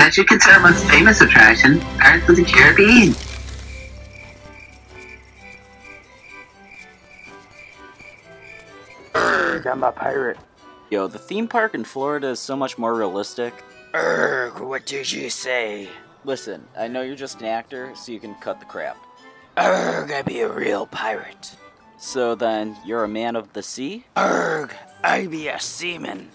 As you consider our most famous attraction, Pirates of the Caribbean. Urgh, I'm a pirate. Yo, the theme park in Florida is so much more realistic. Urgh, what did you say? Listen, I know you're just an actor, so you can cut the crap. Urgh, I be a real pirate. So then, you're a man of the sea? Urgh, I be a seaman.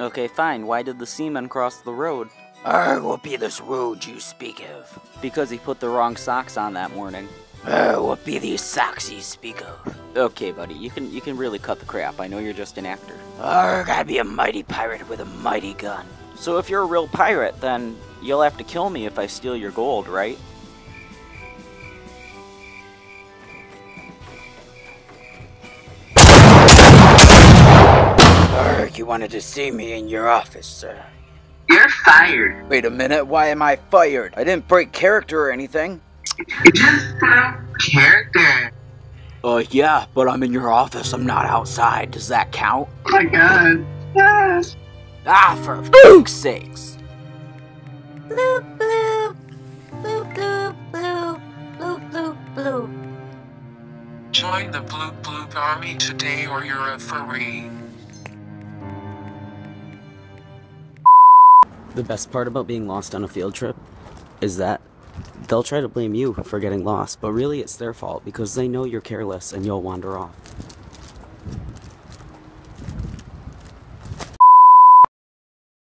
Okay, fine. Why did the seaman cross the road? Urgh, what be this road you speak of? Because he put the wrong socks on that morning. Urgh, what be these socks you speak of? Okay, buddy, you can you can really cut the crap. I know you're just an actor. I be a mighty pirate with a mighty gun. So if you're a real pirate, then you'll have to kill me if I steal your gold, right? Urgh, you wanted to see me in your office, sir. You're fired. Wait a minute, why am I fired? I didn't break character or anything. You just broke character. Uh, yeah, but I'm in your office, I'm not outside. Does that count? Oh my god. Yes. Ah, for fuck's sakes! Bloop bloop. Bloop bloop bloop. Bloop bloop bloop. Join the Bloop Bloop Army today or you're a furry. The best part about being lost on a field trip is that they'll try to blame you for getting lost, but really it's their fault because they know you're careless and you'll wander off.